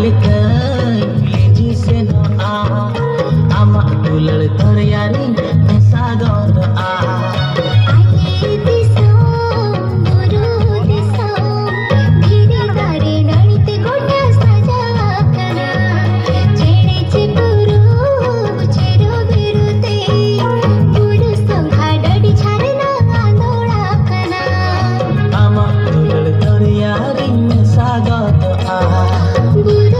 liquor Buddha.